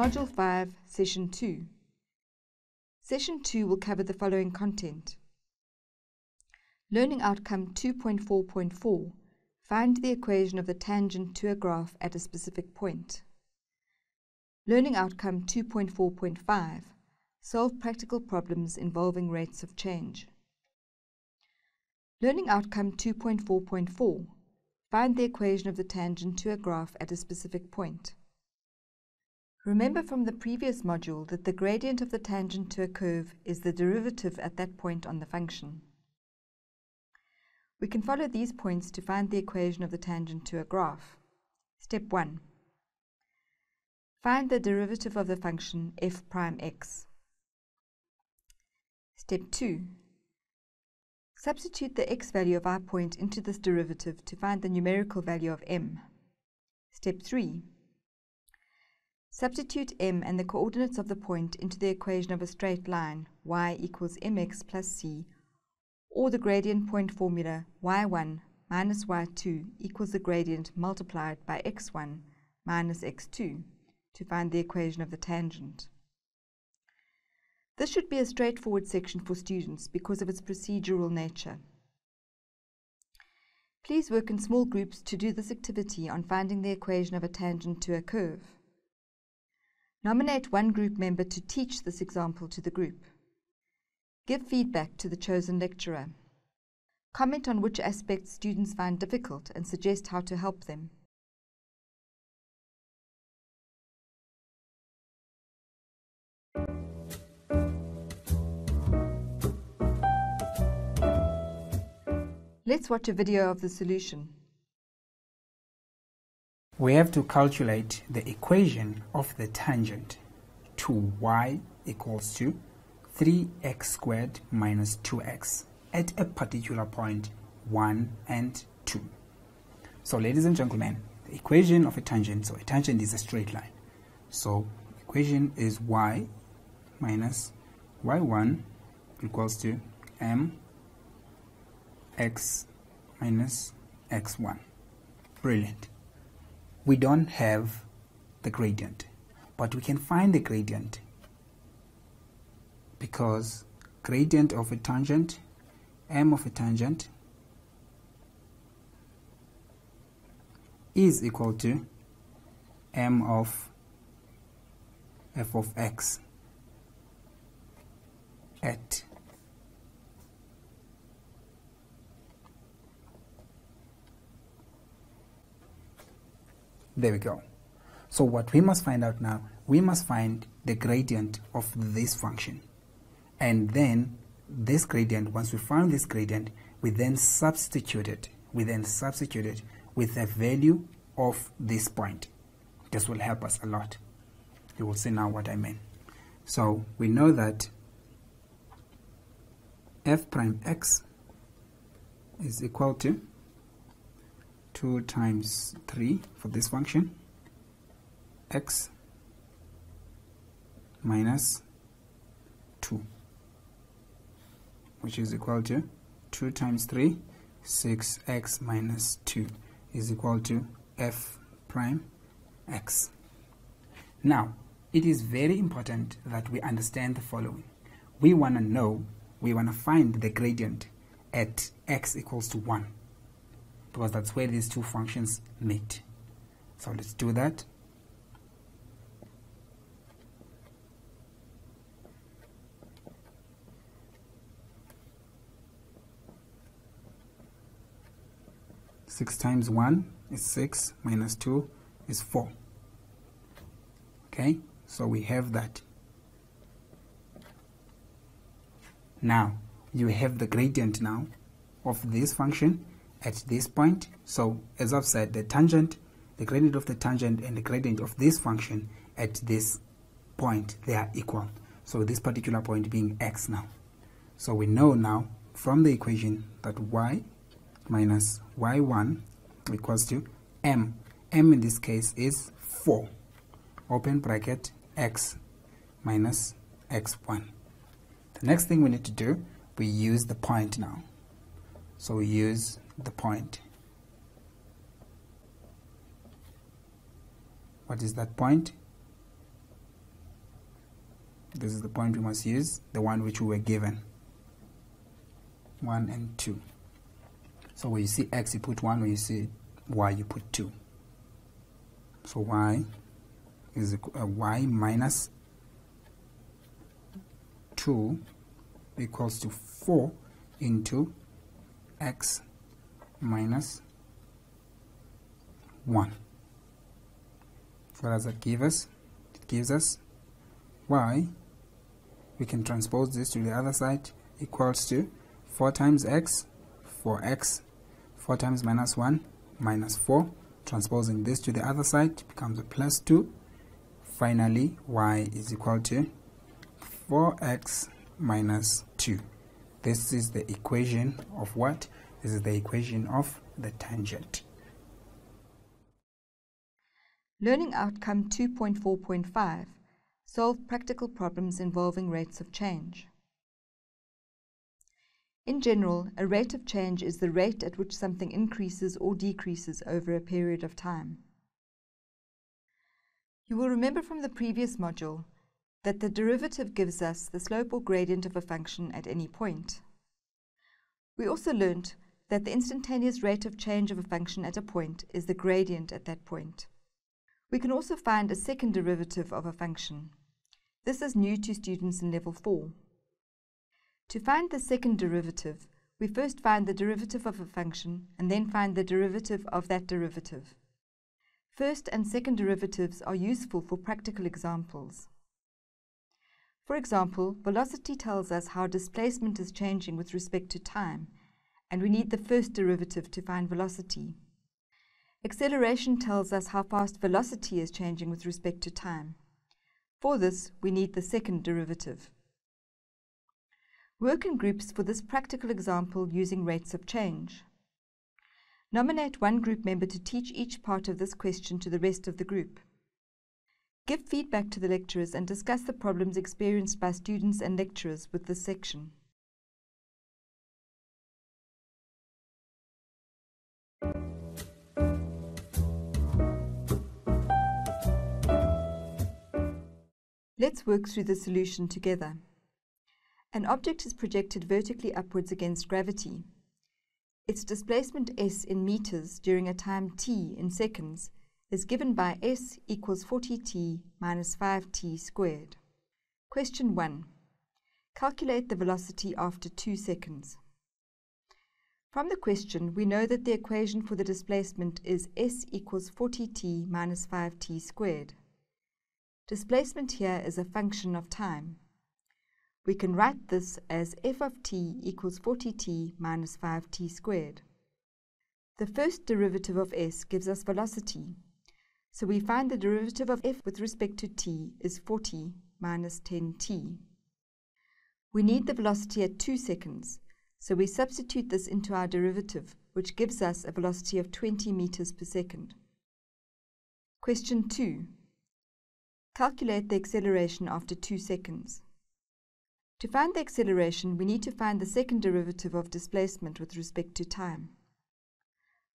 Module 5, Session 2. Session 2 will cover the following content. Learning Outcome 2.4.4 Find the equation of the tangent to a graph at a specific point. Learning Outcome 2.4.5 Solve practical problems involving rates of change. Learning Outcome 2.4.4 Find the equation of the tangent to a graph at a specific point. Remember from the previous module that the gradient of the tangent to a curve is the derivative at that point on the function. We can follow these points to find the equation of the tangent to a graph. Step 1. Find the derivative of the function f prime x. Step 2. Substitute the x value of our point into this derivative to find the numerical value of m. Step 3. Substitute m and the coordinates of the point into the equation of a straight line y equals mx plus c or the gradient point formula y1 minus y2 equals the gradient multiplied by x1 minus x2 to find the equation of the tangent. This should be a straightforward section for students because of its procedural nature. Please work in small groups to do this activity on finding the equation of a tangent to a curve. Nominate one group member to teach this example to the group. Give feedback to the chosen lecturer. Comment on which aspects students find difficult and suggest how to help them. Let's watch a video of the solution. We have to calculate the equation of the tangent to y equals to 3x squared minus 2x at a particular point 1 and 2. So ladies and gentlemen, the equation of a tangent, so a tangent is a straight line. So equation is y minus y1 equals to m x minus x1. Brilliant. We don't have the gradient, but we can find the gradient because gradient of a tangent, m of a tangent, is equal to m of f of x at there we go. So what we must find out now we must find the gradient of this function. And then this gradient once we found this gradient we then substitute it. We then substitute it with the value of this point. This will help us a lot. You will see now what I mean. So we know that f prime x is equal to 2 times 3 for this function. X minus 2 which is equal to 2 times 3 6x minus 2 is equal to f prime x. Now it is very important that we understand the following. We want to know we want to find the gradient at x equals to 1 because that's where these two functions meet so let's do that Six times one is six minus two is four. Okay, so we have that. Now you have the gradient now of this function at this point. So as I've said, the tangent, the gradient of the tangent and the gradient of this function at this point, they are equal. So this particular point being x now. So we know now from the equation that y minus y1 equals to m. m in this case is 4. Open bracket x minus x1. The next thing we need to do, we use the point now. So we use the point. What is that point? This is the point we must use, the one which we were given. 1 and 2. So when you see x, you put 1. When you see y, you put 2. So y is uh, y minus 2 equals to 4 into x minus 1. So does that give us? It gives us y. We can transpose this to the other side equals to 4 times x, 4x, 4 times minus 1, minus 4. Transposing this to the other side becomes a plus 2. Finally, y is equal to 4x minus 2. This is the equation of what? Is the equation of the tangent. Learning outcome 2.4.5 Solve practical problems involving rates of change. In general, a rate of change is the rate at which something increases or decreases over a period of time. You will remember from the previous module that the derivative gives us the slope or gradient of a function at any point. We also learnt that the instantaneous rate of change of a function at a point is the gradient at that point. We can also find a second derivative of a function. This is new to students in level 4. To find the second derivative, we first find the derivative of a function and then find the derivative of that derivative. First and second derivatives are useful for practical examples. For example, velocity tells us how displacement is changing with respect to time, and we need the first derivative to find velocity. Acceleration tells us how fast velocity is changing with respect to time. For this, we need the second derivative. Work in groups for this practical example using rates of change. Nominate one group member to teach each part of this question to the rest of the group. Give feedback to the lecturers and discuss the problems experienced by students and lecturers with this section. Let's work through the solution together. An object is projected vertically upwards against gravity. Its displacement s in meters during a time t in seconds is given by s equals 40t minus 5t squared. Question 1. Calculate the velocity after 2 seconds. From the question, we know that the equation for the displacement is s equals 40t minus 5t squared. Displacement here is a function of time. We can write this as f of t equals 40t minus 5t squared. The first derivative of s gives us velocity, so we find the derivative of f with respect to t is 40 minus 10t. We need the velocity at 2 seconds, so we substitute this into our derivative, which gives us a velocity of 20 meters per second. Question 2. Calculate the acceleration after 2 seconds. To find the acceleration, we need to find the second derivative of displacement with respect to time.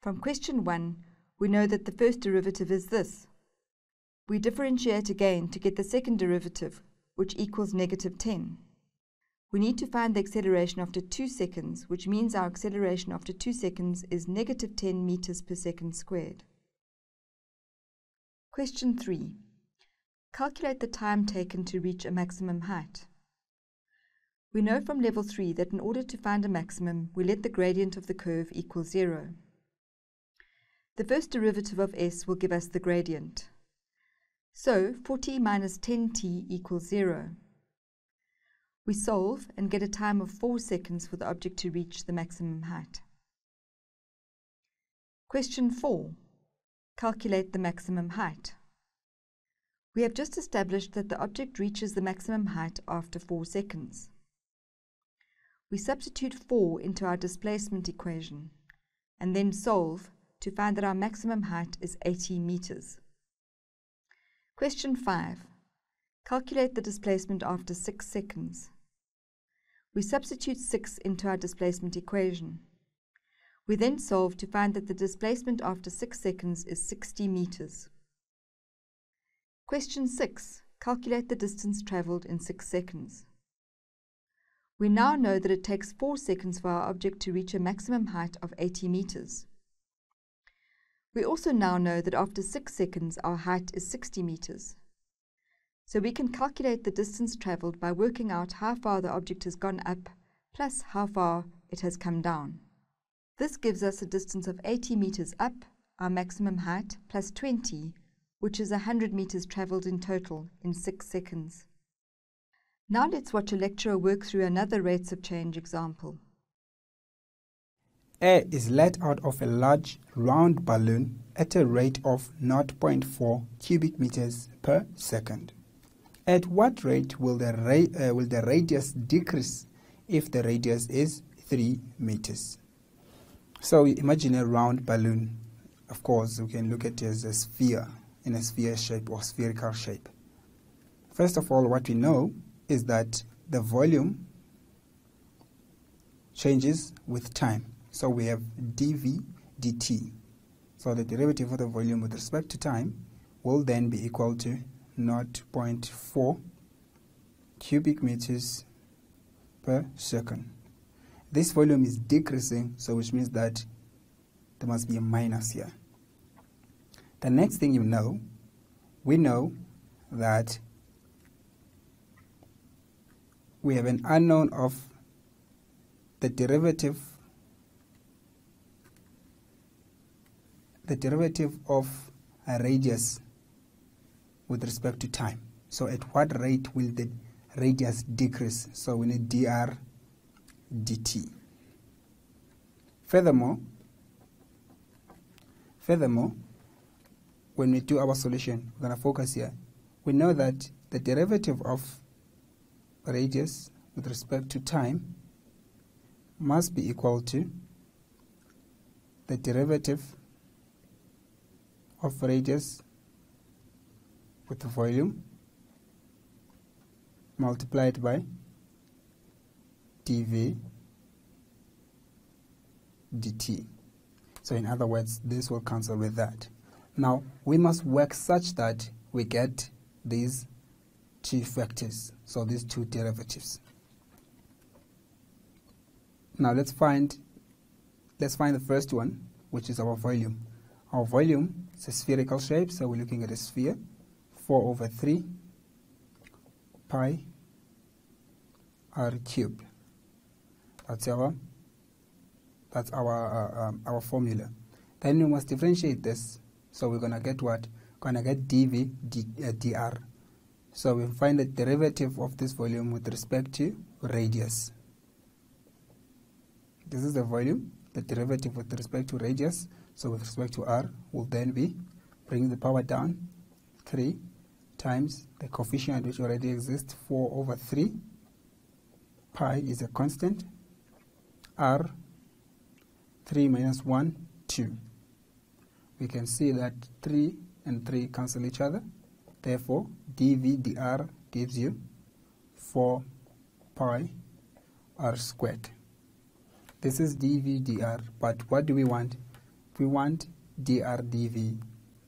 From question 1, we know that the first derivative is this. We differentiate again to get the second derivative, which equals negative 10. We need to find the acceleration after 2 seconds, which means our acceleration after 2 seconds is negative 10 meters per second squared. Question 3. Calculate the time taken to reach a maximum height. We know from level 3 that in order to find a maximum, we let the gradient of the curve equal 0. The first derivative of s will give us the gradient. So 40 minus 10t equals 0. We solve and get a time of 4 seconds for the object to reach the maximum height. Question 4. Calculate the maximum height. We have just established that the object reaches the maximum height after 4 seconds. We substitute 4 into our displacement equation and then solve to find that our maximum height is 80 meters. Question 5. Calculate the displacement after 6 seconds. We substitute 6 into our displacement equation. We then solve to find that the displacement after 6 seconds is 60 meters. Question 6. calculate the distance travelled in 6 seconds. We now know that it takes 4 seconds for our object to reach a maximum height of 80 metres. We also now know that after 6 seconds our height is 60 metres. So we can calculate the distance travelled by working out how far the object has gone up plus how far it has come down. This gives us a distance of 80 metres up, our maximum height, plus 20, which is 100 metres travelled in total in 6 seconds. Now let's watch a lecturer work through another rates of change example. Air is let out of a large round balloon at a rate of 0.4 cubic meters per second. At what rate will the, ra uh, will the radius decrease if the radius is 3 meters? So imagine a round balloon. Of course, we can look at it as a sphere, in a sphere shape or spherical shape. First of all, what we know is that the volume changes with time. So we have dv dt. So the derivative of the volume with respect to time will then be equal to 0.4 cubic meters per second. This volume is decreasing, so which means that there must be a minus here. The next thing you know, we know that we have an unknown of the derivative the derivative of a radius with respect to time. So at what rate will the radius decrease? So we need dr dt. Furthermore, furthermore, when we do our solution, we're going to focus here. We know that the derivative of radius with respect to time must be equal to the derivative of radius with the volume multiplied by dv dt. So in other words, this will cancel with that. Now, we must work such that we get these two factors, so these two derivatives. Now let's find let's find the first one, which is our volume. Our volume is a spherical shape, so we're looking at a sphere. 4 over 3 pi r cubed. That's our that's our uh, um, our formula. Then we must differentiate this. So we're gonna get what? Gonna get dv d, uh, dr. So we find the derivative of this volume with respect to radius. This is the volume, the derivative with respect to radius. So with respect to r will then be bringing the power down 3 times the coefficient which already exists 4 over 3 pi is a constant r 3 minus 1 2 we can see that 3 and 3 cancel each other. Therefore dv dr gives you 4 pi r squared. This is dv dr but what do we want? We want dr dv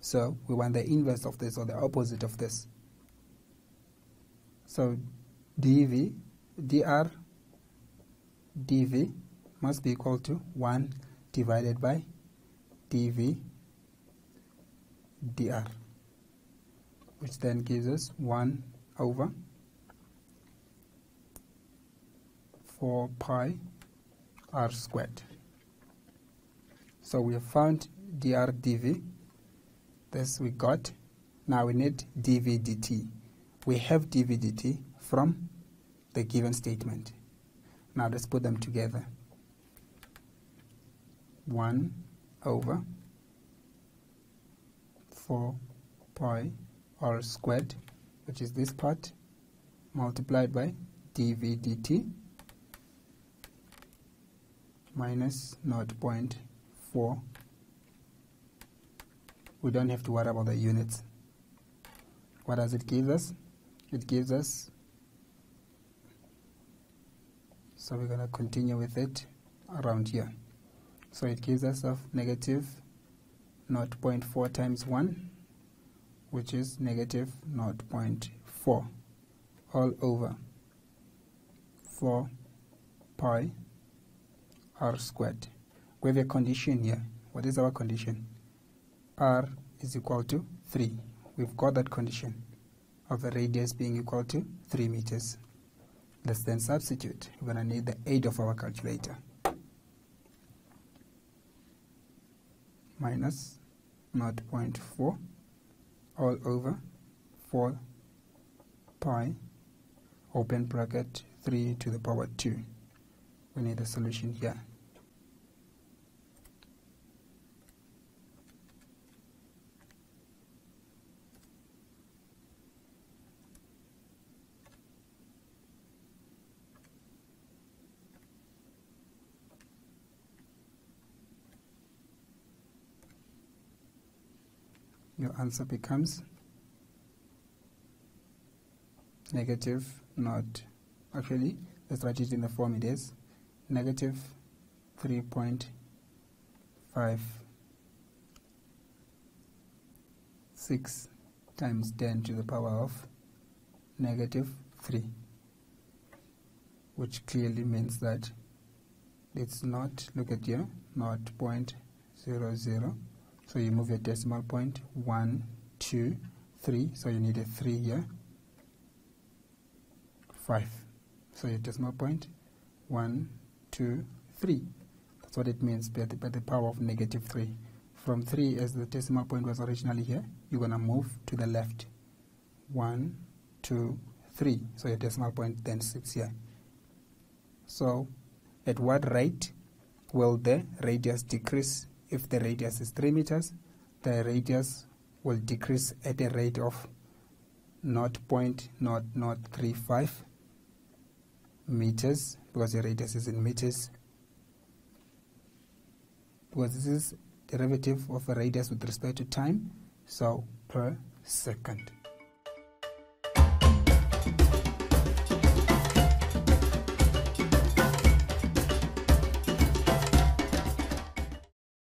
so we want the inverse of this or the opposite of this so dv dr dv must be equal to 1 divided by dv dr which then gives us 1 over 4 pi r squared. So we have found dr dv. This we got. Now we need dv dt. We have dv dt from the given statement. Now let's put them together. 1 over 4 pi r squared, which is this part, multiplied by dv dt minus 0.4. We don't have to worry about the units. What does it give us? It gives us so we're going to continue with it around here so it gives us of negative 0.4 times 1 which is negative 0.4 4 all over 4 pi r squared. We have a condition here. What is our condition? R is equal to 3. We've got that condition of a radius being equal to 3 meters. Let's then substitute. We're going to need the aid of our calculator. Minus 0.4 all over 4 pi open bracket 3 to the power 2. We need a solution here. Your answer becomes negative not actually let's write it in the form it is. Negative 3.5 6 times 10 to the power of negative 3 which clearly means that it's not look at here not 0.00 so you move your decimal point one, two, three. So you need a 3 here. 5. So your decimal point one, two, three. That's what it means by the, by the power of negative 3. From 3 as the decimal point was originally here, you're going to move to the left. One, two, three. So your decimal point then sits here. So at what rate will the radius decrease if the radius is 3 meters, the radius will decrease at a rate of 0.0035 meters because the radius is in meters. Because this is derivative of a radius with respect to time so per second